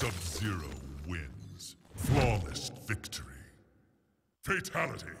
Sub-Zero wins. Flawless victory. Fatality.